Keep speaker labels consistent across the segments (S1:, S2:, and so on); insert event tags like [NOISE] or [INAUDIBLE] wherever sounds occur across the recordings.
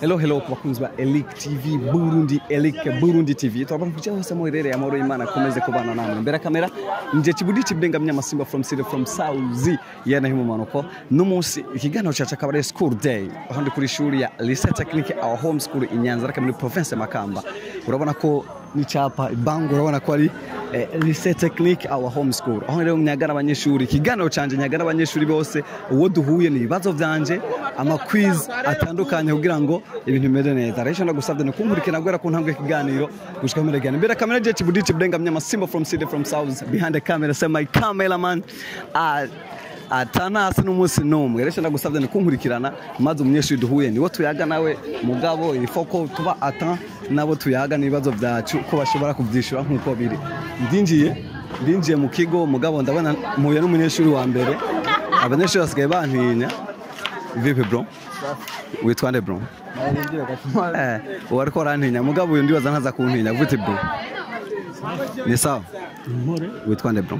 S1: Hello hello kubakunzi ba Elic TV Burundi Elic Burundi TV turabona kugira hose ya moro imana akomeze kubana namwe mbere kamera nje kibudi kibenga mnyamasimba from city from south yana himu manuko n'umunsi ikiganiro cyacu akaba ari school day. Aho kuri shuri ya Lycée Technique our home school i Nyanza muri province Makamba. Urabona ko n'icyapa bango urabona ko ari eh, Lycée Technique our home school. Aho rero nyagara abanyeshuri ikiganiro canje nyagana abanyeshuri bose. Uwo duhuye ni ibibazo vyanje ama quiz atandukanye kugira ngo ibintu bimeze neza. Rero ndagusabye no kunkurikira guhera ku ntambwe y'ikiganiro gushika muri gana imbere ya kamera je Chibudi Chibudenga mnyama Simba from city from south. Behind the camera say my cameraman. Uh, atanasi n'umunsi n'umwe. Rero ndagusabye ni kunkurikirana maze umunyeshuri duhuye niwo tuyaga nawe. Mugabo ifoko tuba atan nabo tuyaga n'ibibazo byacu ko bashobora kubyishura nk'uko biri. Ndinjiye ndinjiye mu kigo. Mugabo ndabona mpuye n'umunyeshuri wa mbere. Abanyeshuri basigaye bantinya. Vipi bro? Witwa nde bro? Eh uwo ariko arantinya mugabo uyu ndibaza ntaza kuntinya. Vuti bro? Ni sawa? Witwa nde bro?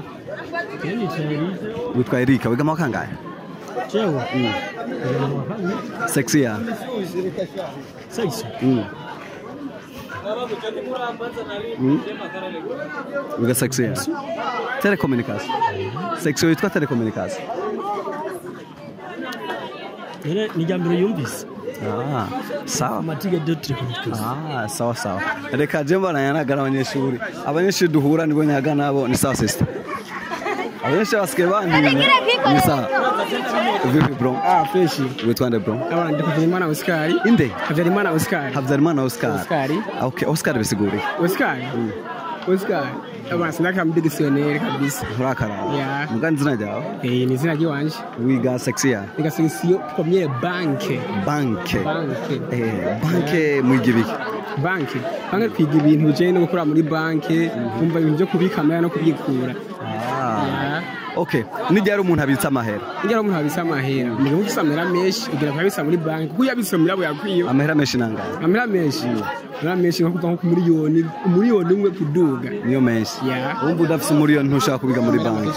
S1: Witwa Erika. Wiga kangahe
S2: jewe.
S1: sexy ya?
S2: Sexy.
S1: Mm. Mm. Wiga sexy ya? Telecommunication sexy witwa telecommunication
S2: Ni jambere yumvise.
S1: ah sawa
S2: Amatiga de tricotus.
S1: Ah, sawa sawa. Reka je mbana yanagana abanyeshuri. Abanyeshuri duhura nibo nyaga nabo ni sawa sister. Abanyeshuri basigaye bantinya ni sawa. Vipi bro?
S2: Ah, fresh.
S1: Witwa nde bro?
S2: Abana ndi Havyarimana Oscar.
S1: Inde?
S2: Havyarimana Oscar.
S1: Habyarimana Oscar.
S2: Oscar.
S1: Ah, Okay, Oscar bisiguri.
S2: Oscar. Oscar. Mu dictionnaire kabisa.
S1: Urakara.
S2: Yeah.
S1: Mugani zina ryawe?
S2: Eh, ni izina ry'iwanje.
S1: Wiga sexy ya
S2: Nika section première banque.
S1: banke.
S2: Banque.
S1: Eh, banke mwiga ibiki?
S2: Banque. Banque twiga ibintu bijanye no gukora muri banque, kumva ibintu byo kubika no kubyikura.
S1: Ah.
S2: Yeah.
S1: Okay, ni ryari umuntu abitsa amahera?
S2: Ngira umuntu abisa amahera. Mu gihugu cy'amahera menshi ugira kubisa muri banki. Kuko yabisa mu mirabo yakwiye.
S1: Amahera menshi nangahe?
S2: Amahera menshi. Amahera menshi nko kuva nko ku miliyoni, umiliyoni umwe kuduga.
S1: Niyo menshi. Wumva udafise umuriyoni ntushaka kubiga muri banki.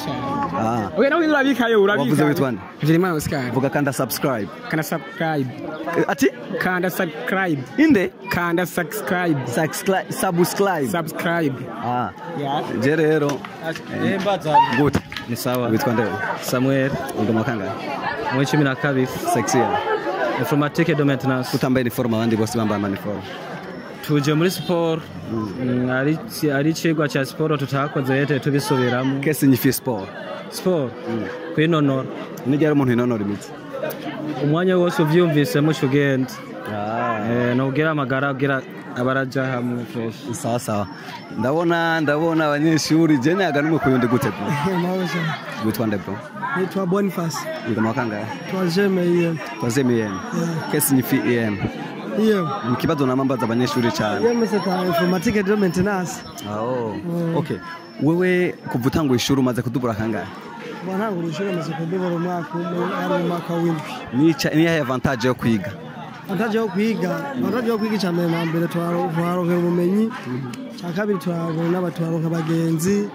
S1: Ah.
S2: Oya nawe urabikayo urabika.
S1: Wavuze witwa nde?
S2: Jerimana Oscar.
S1: Vuga kanda subscribe.
S2: Kanda subscribe.
S1: Eh, Ati?
S2: Kanda subscribe.
S1: Inde?
S2: Kanda subscribe.
S1: Subscribe. Subscribe.
S2: Subscribe.
S1: Ah.
S2: Yeah.
S1: Je rero. Good.
S3: Ni sawa.
S1: Witwa nde?
S3: Samuel
S1: mu
S3: cumi na kabiri
S1: Sexy. Ya.
S3: informatike do maintenance
S1: Kutambaye uniform abandi bose bambaye uniform.
S3: tuje muri siporo Mm, ari ari icigwa cya siporo tutakoze yete tubisubiramo.
S1: Kesi nyifi siporo
S3: siporo kwinonora
S1: Ni ryari umuntu inonora imitsi?
S3: umwanya wose uvyumvisemo uca ugenda
S1: Ah.
S3: Eh, nugira amagara ugira abaraja hamwe fresh
S1: Sawa sawa. Ndabona ndabona abanyeshuri je nyaga numwe kuyundi gute bro.
S4: Maisha.
S1: Witwa nde bro?
S4: Naitwa Boniface.
S1: Wiga mu kangahe?
S4: Twajeme hiyo.
S1: Twazemi EM. Kesi nyifi EM.
S4: Hiyo.
S1: Ni kibazo namambaza abanyeshuri cyane.
S4: Hiyo mseta informatique de maintenance.
S1: Oh. Okay. Wewe kuva utangura ishuri umaze kudubura kangahe?
S4: Bwana wangu nishule masekondari mwaka umwe ari mwaka w'indwi.
S1: Nica ni yahe avantage yo kwiga?
S4: Yo kwiga, yo kwiga cyane na mbere twaronkera ubumenyi. Cya kabiri n'abaturonka abagenzi.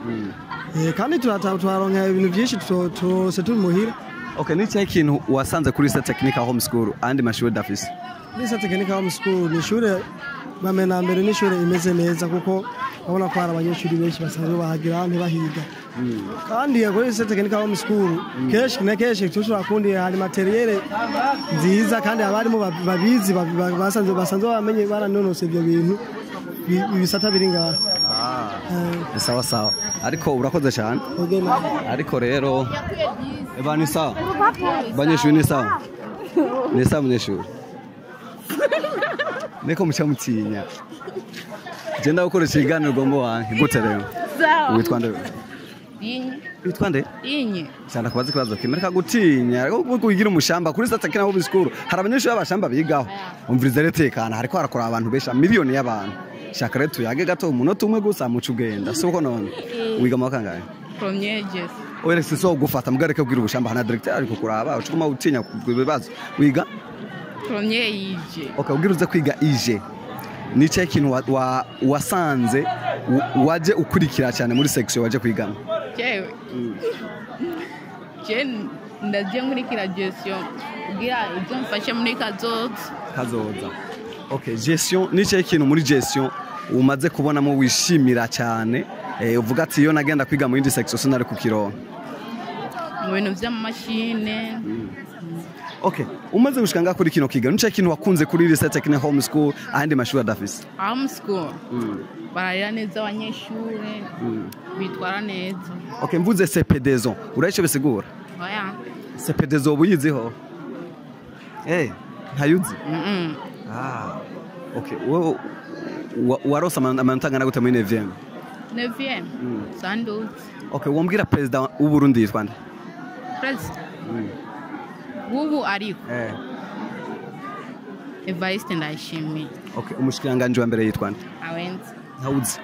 S4: Eh kandi twaronka ibintu byinshi twose turi muhira.
S1: Okay, ni cyahe kintu wasanze kuri State Technical Home School andi mashuri dafise?
S4: Lisa Technical Home School ni na mbere ni ishure imeze neza kuko urabona ko hari abanyeshuri benshi basanzwe bahagira ntibahiga kandi kuri Lisa Technical Home School kenshi na kenshi tushobora kundi hari materiel nziza kandi abarimu ba- babizi ba- ba- basanzwe basanzwe bamenye baranonose ibyo bintu bi- ibisata biri ngaha Eh,
S1: Ni sawa sawa. Ariko urakoze cyane. Ariko rero eba ni sawa. Banyeshuri ni sawa. Ni sawa munyeshuri. Niko muca mutinya. Je ndagukoresha ikiganiro gombo wanjye gute rero? Witwa nde? Witwa nde?
S5: Inye.
S1: cyane kubaza ikibazo kimwe. Reka gutinya. Reka kugira umushamba. Kuri State Technical Home School hari abanyeshuri b'abashamba bigaho. Umviriza rero tekana hariko harakora abantu benshi. Miliyoni y'abantu. Shaka rero tuyage gato. Umunota umwe gusa muca ugenda. Si uko none? Wiga mu kangahe?
S5: Jess.
S1: oya si so gufata. Mugareke kubwira ubushamba. Hana directeur ariko kuraba. Ucuma utinya ku bibazo. Wiga?
S5: Premier yije.
S1: okay ubwira uze kwiga ije. Ni cyo kintu wa- wa- wasanze wa- waje ukurikira cyane muri section waje kwigamo?
S5: Je ndaje muri graduation. Kugira ibyo mfashe muri kazoza.
S1: kazoza okay gestion ni cyo kintu muri gestion. Umaze kubonamo wishimira cyane eh, uvuga ati iyo nagenda kwiga mu yindi section sinari kukironka
S5: mu bintu by'amamashine
S1: okay. Umaze gushika ngaho kuri kino kiga nico kintu wakunze kuri risa tekine home school ahandi mashuri adafise?
S5: Home school. Mm. bararira neza abanyeshure mm. bitwara neza.
S1: Okay mvuze sepedezo. Urayishe bisigura?
S5: Oya.
S1: Sepedezo buyiziho eh hey, ntayuzi?
S5: Mm -mm.
S1: ah okay. Wewe warosa amanota angana gute muri neviyeme
S5: neviyeme hmm. sanduzi
S1: okay wambwira perezida w'uburundi yitwa nde?
S5: Perezida. Hmm. W'ubu ariko.
S1: Eh.
S5: Evariste ndayishimiye.
S1: Okay umushikiranganje wa mbere yitwa nde?
S5: Awenze
S1: ntawuzi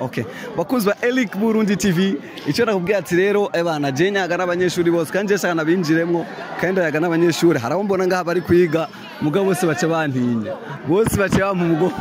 S1: okay. Bakunzi ba Elic Burundi TV icyo nakubwiye ati rero ebana je nyaga n'abanyeshuri bose kandi je shaka binjiremwo kandi yaga n'abanyeshuri. Harabo mbona ngaha bari kwiga mugabo bose bace bantinya. Bose bace bampa umugo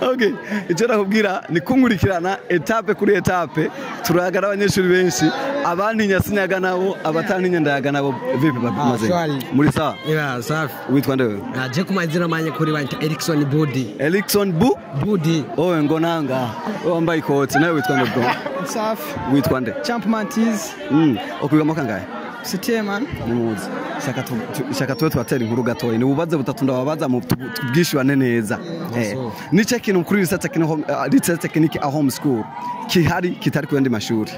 S1: [LAUGHS] okay icyo nakubwira ni kunkurikirana etape kuri etape. Turayaga n'abanyeshuri benshi abantinya sinyaga nabo abatantinya ndayaga nabo vipi babimaze
S6: shwari.
S1: muri sawa?
S6: Ila safi.
S1: witwa nde wewe
S6: Naje ku mazina manye kuri banta Erickson Budi.
S1: Erikson Bu?
S6: Budi.
S1: Owe ngo nanga wambaye ikoti. Nawe witwa nde bro?
S2: Safi.
S1: Witwa nde?
S2: Champman tizi
S1: mm. okwiga kangahe
S2: sitieman
S1: muzi shaka tu, tu, shaka tuwe twatera inkuru gatoya ni ububaze butatu ndababaza tubwishyurane neza eh. nice kintu kuri uh, lycée technique a home school. Kihari kitari ku yandi mashuri.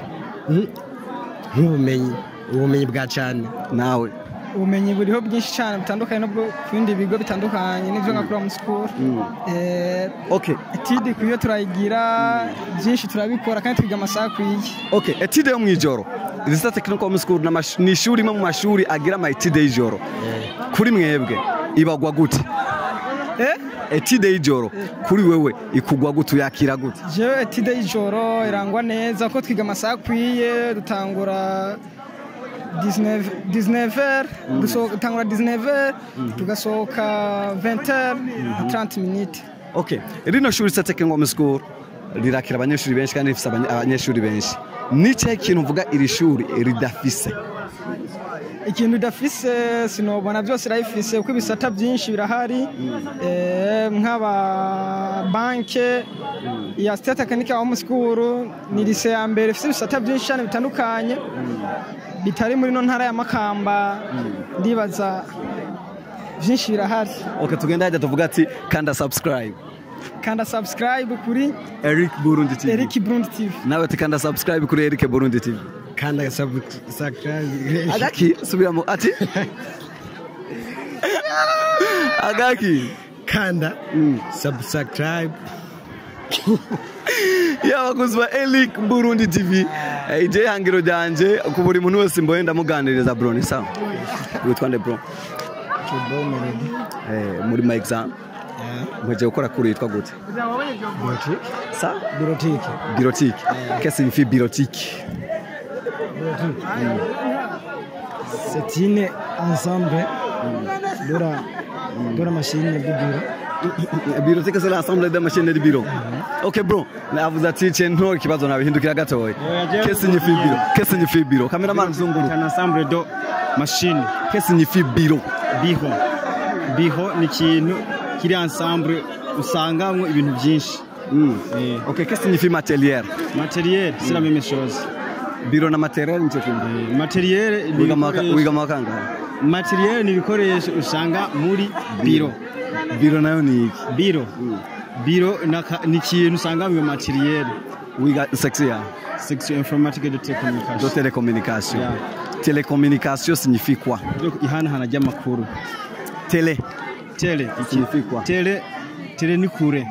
S6: Nk'ubumenyi. Ubumenyi bwa cyane.
S1: nawe.
S2: Ubumenyi buriho bwinshi cyane butandukanye n'ubwo ku bindi bigo bitandukanye n'ibyo nka Eh,
S1: okay
S2: etide ku yo turayigira byinshi turabikora kandi twiga amasaha akwiye.
S1: Okay etide yo mwijoro. Lycée technique home school. N'amash- ni ishuri imwe mu mashuri agira ama etide y'ijoro. Kuri mwebwe ibagwa gute?
S2: Eh?
S1: Etide y'ijoro kuri wewe ikugwa gute uyakira gute?
S2: Jewe etide y'ijoro irangwa neza ko twiga amasaha akwiye dutangura 19 19h dutangura 19h tugasohoka 20h na 30 minutes.
S1: Okay rino shuri technique home school rirakira abanyeshuri benshi kandi abanye- abanyeshuri benshi. Ni cyahe kintu uvuga iri shuri ridafise?
S2: Ikintu idafise sinobona byose irayifise kuko ibisata byinshi birahari Eh, nk'aba banke ya state technique home school ni lise ya mbere. Ifise ibisata byinshi cyane bitandukanye bitari muri no ntara ya makamba. Ndibaza byinshi birahari.
S1: Okay tugenda hajya tuvuga ati kanda subscribe.
S2: Kanda subscribe kuri
S1: Eric Burundi TV
S2: Eric Burundi TV
S1: nawe ati kanda subscribe kuri Eric Burundi TV
S6: Kanda [LAUGHS]
S1: subiramo ati? [LAUGHS] Agaki.
S6: Kanda. Subscribe. [LAUGHS]
S1: y'abakozi ba Eric Burundi TV ije hangiro ryanje ku buri muntu wese mboye ndamuganiriza bro ni sawa? Witwa nde bro. Eh muri my exam mwaje gukora kuri yitwa gute? Sa?
S6: Birotike.
S1: birotiki qu'est-ce que signifie
S4: setine ensemble dora dora machine du bureau. Eh, eh, bureau
S1: c'est que c'est l'ensemble da machines de bureau. Mhm. Ok bro na avuza bureau? Qu'est-ce nabihindukira gatoye kesi nyifi biro kesi nyifi biro cameraman
S7: de kana assembly do
S1: machine kesi nyifi biro
S7: biho biho ni qui est ensemble usangamwe ibintu byinshi
S1: mm. yeah. okay kesi matériel?
S7: Matériel, c'est la même chose
S1: biro na materiyeri ni cyo kintu
S7: eh, materiyeri
S1: wiga mu kangahe
S7: materiyeri ni ibikoresho usanga muri biro.
S1: biro. Nayo ni iki?
S7: Biro. Hmm. Biro ni ikintu usanga mu materiyeri
S1: wiga
S7: sekisi yawe
S1: sekisiyo
S7: informatike
S1: do
S7: telekominikasiyo
S1: do telekominikasiyo telekominikasiyo
S7: sinyifikwa ihanahana ry'amakuru tele.
S1: Tele sinyifikwa
S7: tele tele ni kure.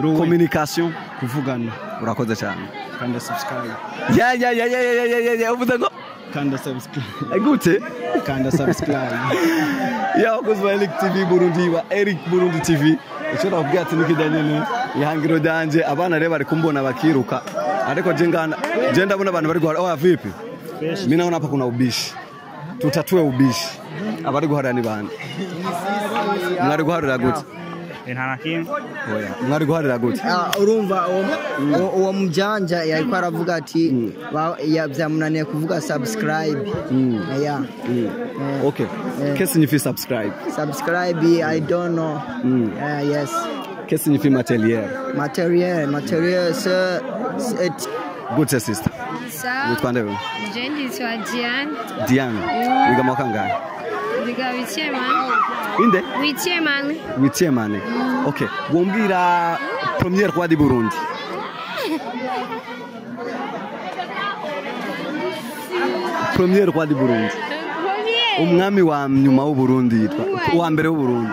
S1: Kominikasiyo
S7: kuvugana.
S1: Urakoze cyane.
S7: Kanda subscribe.
S1: Yeah, yeah, yeah, yeah, yeah, yeah, yeah, yeah. Uvuze ngo
S7: Kanda subscribe.
S1: Gute?
S7: Kanda subscribe. [LAUGHS]
S1: Ya Kuzwailik TV Burundi wa Eric Burundi TV. Icyo navuga ati nikidanyene ihangiro danje abana rero bari kumbona bakiruka ariko je ngana je abantu bari guhara oh, vipi mimi naona hapa kuna ubishi tutatue ubishi abari guharira ni bande mwari guharira gute mwari guharira gute
S8: Ah, urumva uwo- uwo- mujanja yariko aravuga ati ya- byamunaniye kuvuga subscribe. Yeah.
S1: okay. qu'est-ce signifie subscribe?
S8: Subscribe i don't know. Yeah, yes.
S1: Qu'est-ce materiel
S8: materiel materiel c'est-
S1: gute sister.
S9: Sawa.
S1: witwa ndewe
S9: Je Diane.
S1: diane. Wiga mwaka wa
S9: Ndiga Wichemani.
S1: inde?
S9: Wichemani.
S1: witiemane okay wombwira première roi du burundi. Première roi du burundi. Umwami wa nyuma w'uburundi yitwa uwa mbere w'Uburundi.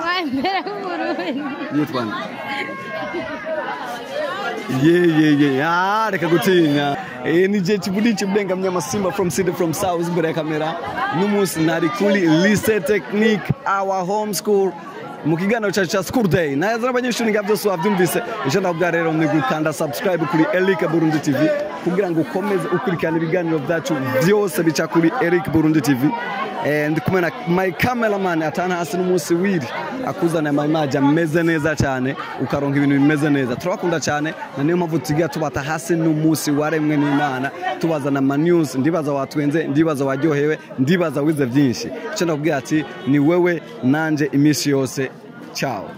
S1: yitwa nde ye ye ye ah gutinya eh ni je kibudi kibenga mnyamasimba from city from south imbere ya kamera. N'umunsi nari kuri lise technique our home school. Mu kiganiro cyacu cya school day. Naza n'abanyeshuri nga byose wabyumvise ejo ndavuga rero ni gukanda subscribe kuri Eric Burundi TV kugira ngo ukomeze ukurikirana ibiganiro byacu byose bica kuri Eric Burundi TV ndi kumwe na my cameraman atana hasi n'umunsi wiri akuzana amayimaji ameze neza cyane ukaronka ibintu bimeze neza. Turabakunda cyane na niyo mpamvu tugiye tubata hasi n'umunsi waremwe n'imana tubazana ama news ndibaza watwenze ndibaza waryohewe ndibaza wize byinshi icyo ndakubwira ati ni wewe nanje iminsi yose ciao